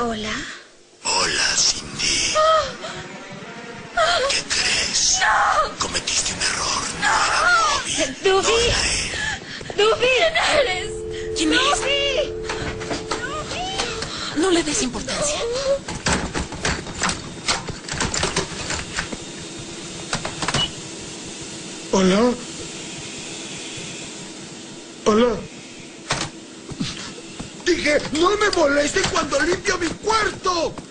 Hola. Hola, Cindy. ¿Qué crees? Cometiste un error. No, era Bobby. Duffy. No era él. ¡Duffy! ¿Quién eres? ¿Quién es? ¡Duffy! No le des importancia. Hola. Hola. Dije, no me moleste cuando limpio mi cuarto.